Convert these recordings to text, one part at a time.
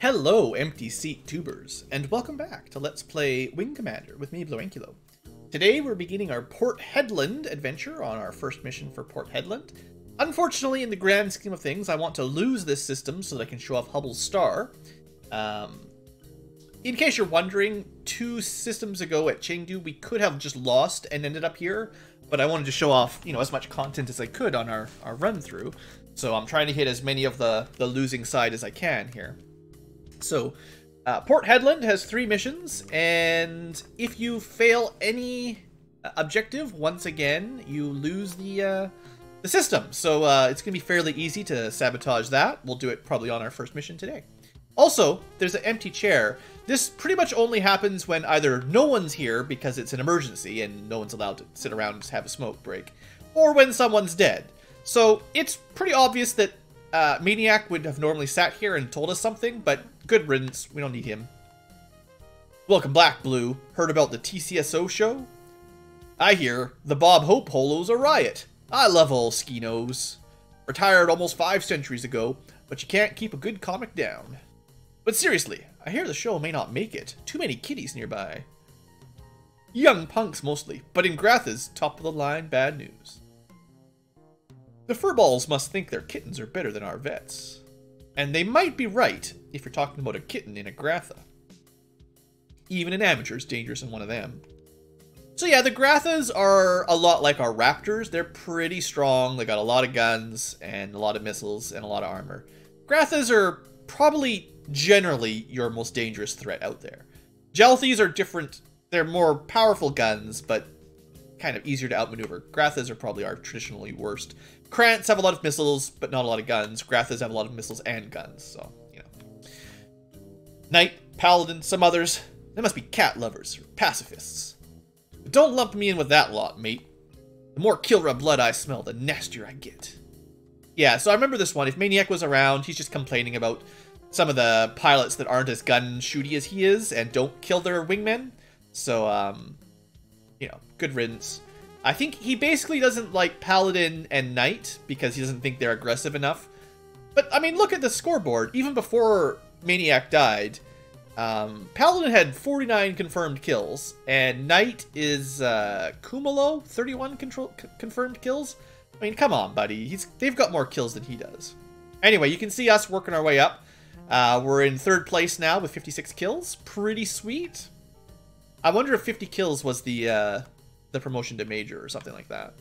Hello, empty seat tubers, and welcome back to Let's Play Wing Commander with me, BlueAnkylo. Today we're beginning our Port Hedland adventure on our first mission for Port Hedland. Unfortunately, in the grand scheme of things, I want to lose this system so that I can show off Hubble's star. Um, in case you're wondering, two systems ago at Chengdu, we could have just lost and ended up here, but I wanted to show off, you know, as much content as I could on our, our run through. So I'm trying to hit as many of the, the losing side as I can here. So, uh, Port Hedland has three missions, and if you fail any uh, objective, once again, you lose the uh, the system. So uh, it's going to be fairly easy to sabotage that. We'll do it probably on our first mission today. Also, there's an empty chair. This pretty much only happens when either no one's here because it's an emergency and no one's allowed to sit around and have a smoke break, or when someone's dead. So it's pretty obvious that uh, Maniac would have normally sat here and told us something, but good riddance. We don't need him. Welcome Black Blue. Heard about the TCSO show? I hear the Bob Hope Holo's a riot. I love old Skinos. Retired almost five centuries ago, but you can't keep a good comic down. But seriously, I hear the show may not make it. Too many kiddies nearby. Young punks mostly, but in Gratha's top of the line bad news. The furballs must think their kittens are better than our vets. And they might be right if you're talking about a kitten in a Gratha. Even an amateur is dangerous in one of them. So yeah, the Grathas are a lot like our Raptors. They're pretty strong. They got a lot of guns and a lot of missiles and a lot of armor. Grathas are probably generally your most dangerous threat out there. Jalthis are different. They're more powerful guns, but kind of easier to outmaneuver. Grathas are probably our traditionally worst. Krants have a lot of missiles, but not a lot of guns. Grathas have a lot of missiles and guns, so, you know. Knight, Paladin, some others. They must be cat lovers, or pacifists. But don't lump me in with that lot, mate. The more Kilra blood I smell, the nastier I get. Yeah, so I remember this one. If Maniac was around, he's just complaining about some of the pilots that aren't as gun shooty as he is and don't kill their wingmen. So, um, you know, good riddance. I think he basically doesn't like Paladin and Knight because he doesn't think they're aggressive enough. But, I mean, look at the scoreboard. Even before Maniac died, um, Paladin had 49 confirmed kills, and Knight is uh, Khumalo, 31 control, confirmed kills. I mean, come on, buddy. He's They've got more kills than he does. Anyway, you can see us working our way up. Uh, we're in third place now with 56 kills. Pretty sweet. I wonder if 50 kills was the uh, the promotion to major or something like that.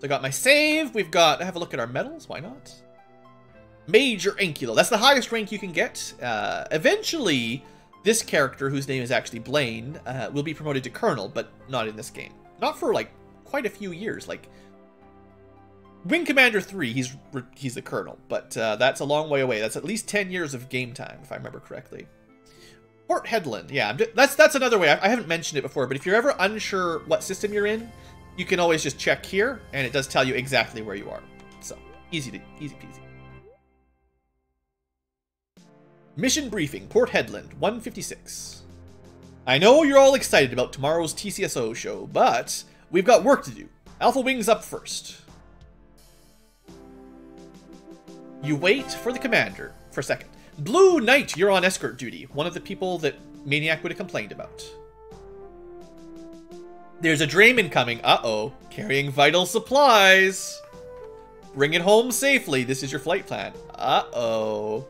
So I got my save. We've got, have a look at our medals. Why not? Major Ankylo. That's the highest rank you can get. Uh, eventually, this character, whose name is actually Blaine, uh, will be promoted to Colonel, but not in this game. Not for, like, quite a few years. Like, Wing Commander 3, he's he's the Colonel, but uh, that's a long way away. That's at least 10 years of game time, if I remember correctly. Port Hedland, yeah, that's that's another way. I, I haven't mentioned it before, but if you're ever unsure what system you're in, you can always just check here, and it does tell you exactly where you are. So, easy to easy peasy. Mission briefing, Port Hedland, 156. I know you're all excited about tomorrow's TCSO show, but we've got work to do. Alpha Wings up first. You wait for the commander for a second. Blue Knight, you're on escort duty. One of the people that Maniac would have complained about. There's a Drayman coming. Uh-oh. Carrying vital supplies. Bring it home safely. This is your flight plan. Uh-oh.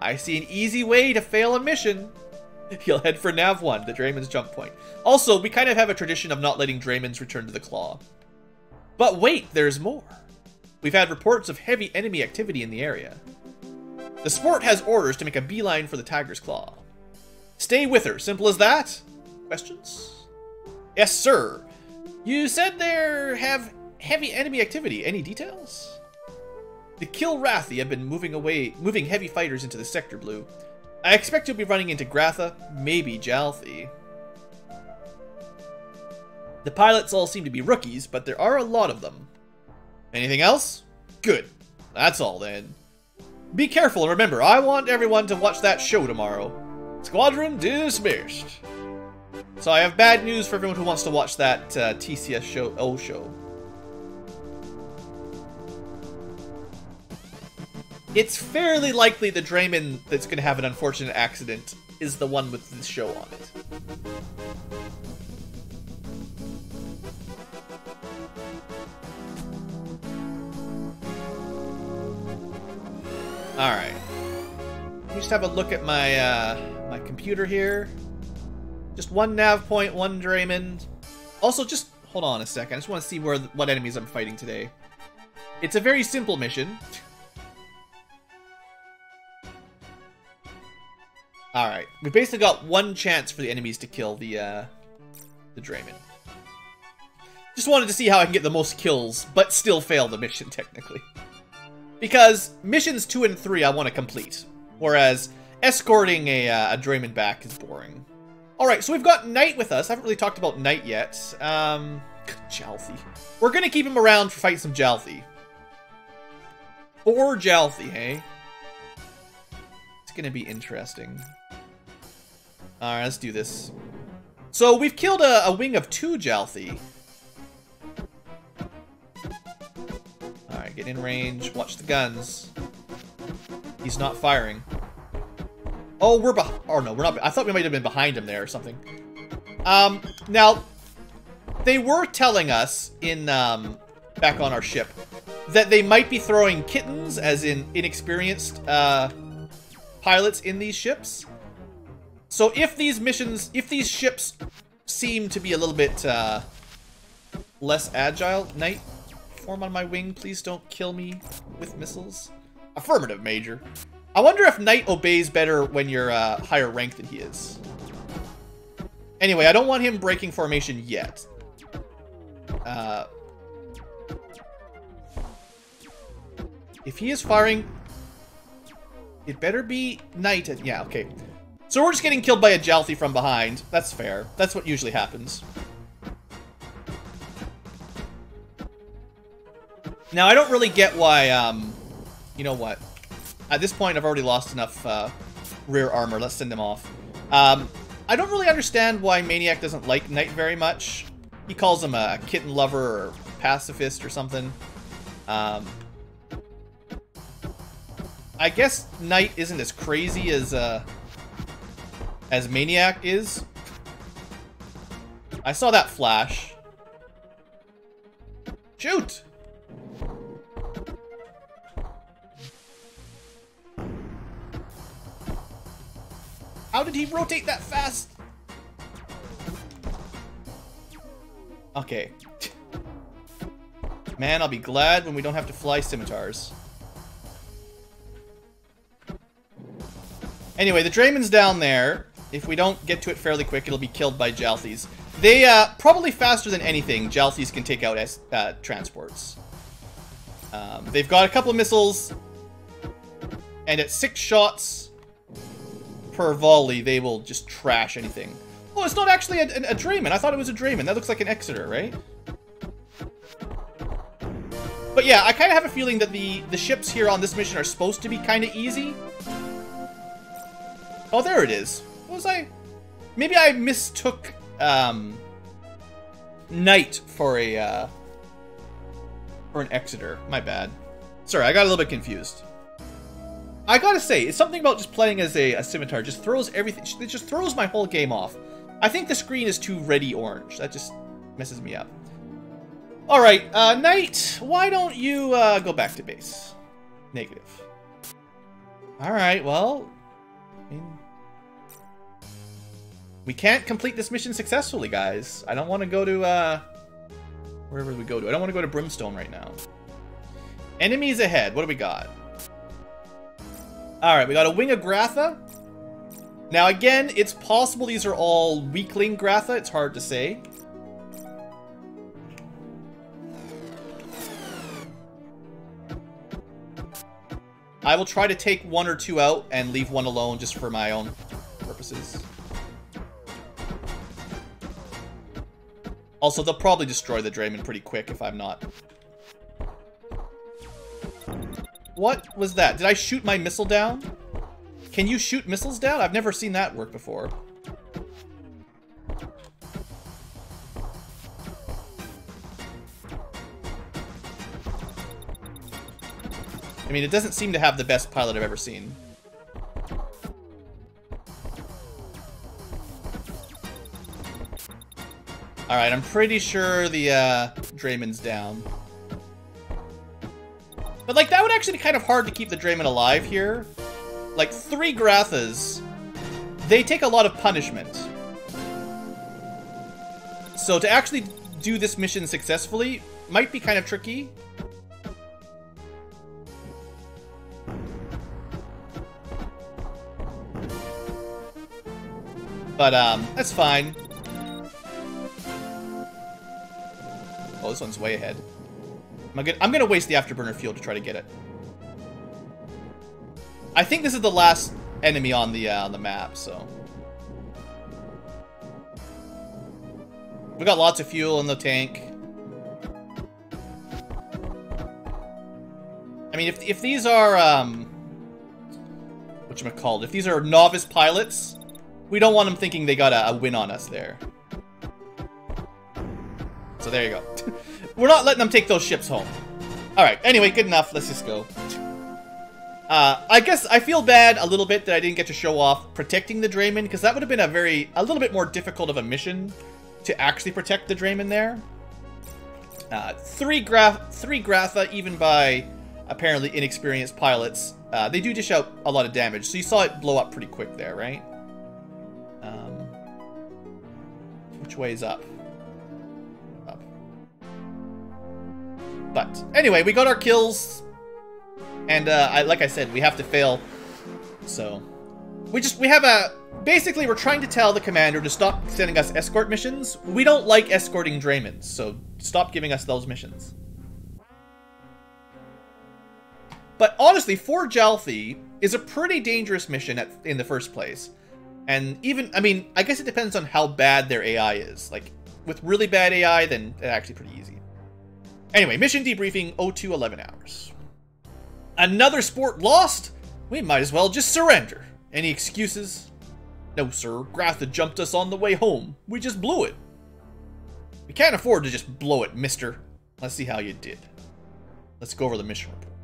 I see an easy way to fail a mission. He'll head for Nav 1, the Drayman's jump point. Also, we kind of have a tradition of not letting Draymans return to the Claw. But wait, there's more. We've had reports of heavy enemy activity in the area. The sport has orders to make a beeline for the Tiger's Claw. Stay with her, simple as that? Questions? Yes, sir. You said there have heavy enemy activity. Any details? The Kilrathi have been moving away, moving heavy fighters into the sector blue. I expect you'll be running into Gratha, maybe Jalthi. The pilots all seem to be rookies, but there are a lot of them. Anything else? Good. That's all then. Be careful and remember, I want everyone to watch that show tomorrow. Squadron dismissed. So I have bad news for everyone who wants to watch that uh, TCS show, O show. it's fairly likely the Drayman that's going to have an unfortunate accident is the one with this show on it. All right. Let me just have a look at my uh, my computer here. Just one nav point, one Drayman. Also, just hold on a second. I just want to see where what enemies I'm fighting today. It's a very simple mission. Alright, we basically got one chance for the enemies to kill the, uh, the Drayman. Just wanted to see how I can get the most kills, but still fail the mission, technically. Because missions 2 and 3 I want to complete, whereas escorting a, uh, a Drayman back is boring. Alright, so we've got Knight with us. I haven't really talked about Knight yet. Um, Jalthi. We're gonna keep him around for fight some Jalthi. Or Jalthi, hey? It's gonna be interesting. Alright, let's do this. So we've killed a, a wing of two Jalthi. Get in range. Watch the guns. He's not firing. Oh, we're behind. Oh, no, we're not. I thought we might have been behind him there or something. Um, now, they were telling us in, um, back on our ship that they might be throwing kittens, as in inexperienced, uh, pilots in these ships. So if these missions, if these ships seem to be a little bit uh, less agile, Knight, on my wing, please don't kill me with missiles. Affirmative, Major. I wonder if Knight obeys better when you're uh, higher rank than he is. Anyway, I don't want him breaking formation yet. Uh, if he is firing, it better be Knight. Yeah, okay. So we're just getting killed by a Jalthi from behind. That's fair. That's what usually happens. Now, I don't really get why, um... You know what? At this point, I've already lost enough uh, rear armor. Let's send them off. Um, I don't really understand why Maniac doesn't like Knight very much. He calls him a kitten lover or pacifist or something. Um, I guess Knight isn't as crazy as... Uh, as Maniac is. I saw that flash. Shoot! How did he rotate that fast? Okay. Man, I'll be glad when we don't have to fly scimitars. Anyway, the Drayman's down there. If we don't get to it fairly quick, it'll be killed by Jalthis. They, uh, probably faster than anything, Jalthis can take out as, uh, transports. Um, they've got a couple of missiles, and at six shots per volley, they will just trash anything. Oh, it's not actually a, a, a. I thought it was a Drayman. That looks like an Exeter, right? But yeah, I kind of have a feeling that the, the ships here on this mission are supposed to be kind of easy. Oh, there it is. What was I? Maybe I mistook um, Knight for a uh, for an Exeter. My bad. Sorry, I got a little bit confused. I gotta say, it's something about just playing as a, a scimitar just throws everything. It just throws my whole game off. I think the screen is too ready orange. That just messes me up. All right, uh, Knight, why don't you uh, go back to base? Negative. All right, well, I mean, we can't complete this mission successfully, guys. I don't want to go to, uh... Wherever we go to. I don't want to go to Brimstone right now. Enemies ahead. What do we got? Alright, we got a Wing of Gratha. Now, again, it's possible these are all weakling Gratha. It's hard to say. I will try to take one or two out and leave one alone just for my own purposes. Also, they'll probably destroy the Drayman pretty quick if I'm not. What was that? Did I shoot my missile down? Can you shoot missiles down? I've never seen that work before. I mean, it doesn't seem to have the best pilot I've ever seen. Alright, I'm pretty sure the uh, Drayman's down. But, like, that would actually be kind of hard to keep the Drayman alive here. Like, three Grathas, they take a lot of punishment. So to actually do this mission successfully might be kind of tricky. But, um, that's fine. Oh, this one's way ahead. I'm gonna, I'm gonna waste the afterburner fuel to try to get it. I think this is the last enemy on the uh, on the map, so. We got lots of fuel in the tank. I mean, if, if these are, um... Whatchamacallit? If these are novice pilots, we don't want them thinking they got a, a win on us there. So there you go. We're not letting them take those ships home. Alright, anyway, good enough. Let's just go. Uh, I guess I feel bad a little bit that I didn't get to show off protecting the Drayman, because that would have been a very, a little bit more difficult of a mission to actually protect the Drayman there. Uh, three, gra three Gratha, even by apparently inexperienced pilots, uh, they do dish out a lot of damage. So you saw it blow up pretty quick there, right? Um, which way is? Up. But anyway, we got our kills. And uh, I, like I said, we have to fail. So we just, we have a, basically we're trying to tell the commander to stop sending us escort missions. We don't like escorting Draymans, so stop giving us those missions. But honestly, for Alfie is a pretty dangerous mission at, in the first place. And even, I mean, I guess it depends on how bad their AI is. Like, with really bad AI, then it's actually pretty easy. Anyway, mission debriefing, 02 11 hours. Another sport lost? We might as well just surrender. Any excuses? No, sir. Gratha jumped us on the way home. We just blew it. We can't afford to just blow it, mister. Let's see how you did. Let's go over the mission report.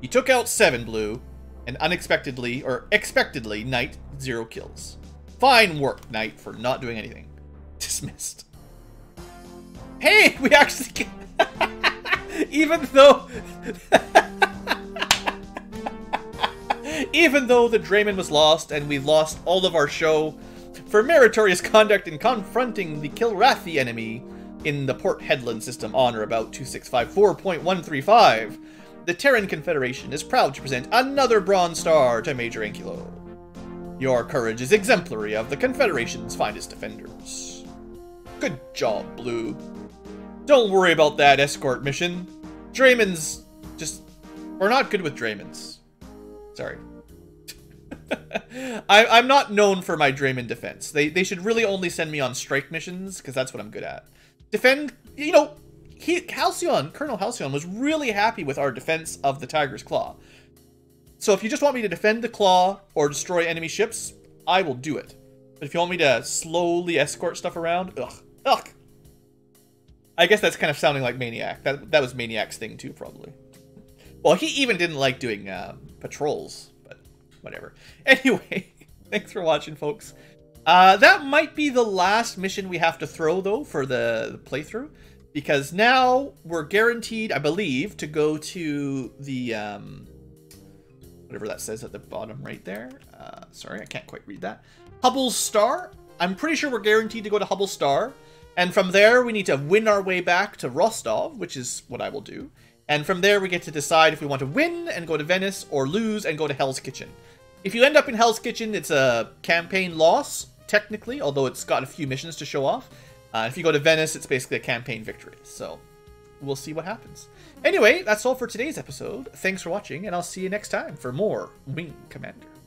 You took out seven blue, and unexpectedly, or expectedly, Knight, zero kills. Fine work, Knight, for not doing anything. Dismissed. Hey, we actually... Even though... Even though the Drayman was lost and we lost all of our show for meritorious conduct in confronting the Kilrathi enemy in the Port Hedland system on or about 2654.135, the Terran Confederation is proud to present another Bronze Star to Major Ankylo. Your courage is exemplary of the Confederation's finest defenders. Good job, Blue. Don't worry about that escort mission. Draymans just... We're not good with Draymans. Sorry. I, am not known for my Drayman defense. They, they should really only send me on strike missions, because that's what I'm good at. Defend, you know, he, Halcyon, Colonel Halcyon was really happy with our defense of the Tiger's Claw. So if you just want me to defend the Claw or destroy enemy ships, I will do it. But if you want me to slowly escort stuff around, ugh, ugh. I guess that's kind of sounding like Maniac. That, that was Maniac's thing too, probably. Well, he even didn't like doing uh, patrols but whatever. Anyway, thanks for watching, folks. Uh, that might be the last mission we have to throw, though, for the, the playthrough. Because now we're guaranteed, I believe, to go to the... Um, whatever that says at the bottom right there. Uh, sorry, I can't quite read that. Hubble Star. I'm pretty sure we're guaranteed to go to Hubble Star. And from there, we need to win our way back to Rostov, which is what I will do. And from there, we get to decide if we want to win and go to Venice, or lose and go to Hell's Kitchen. If you end up in Hell's Kitchen, it's a campaign loss, technically, although it's got a few missions to show off. Uh, if you go to Venice, it's basically a campaign victory. So, we'll see what happens. Anyway, that's all for today's episode. Thanks for watching, and I'll see you next time for more Wing Commander.